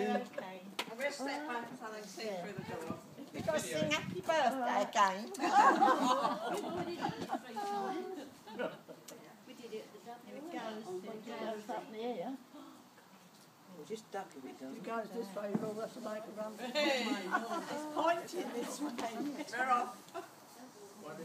Okay. I'm going to step back so they can see through the door. We've got to sing happy birthday oh. again. Oh. We did it at the Here it goes. Here it up there. Just duck if it doesn't. It goes this way, we'll have to make a run. It's pointing this way. They're off. Won't be